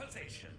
possession.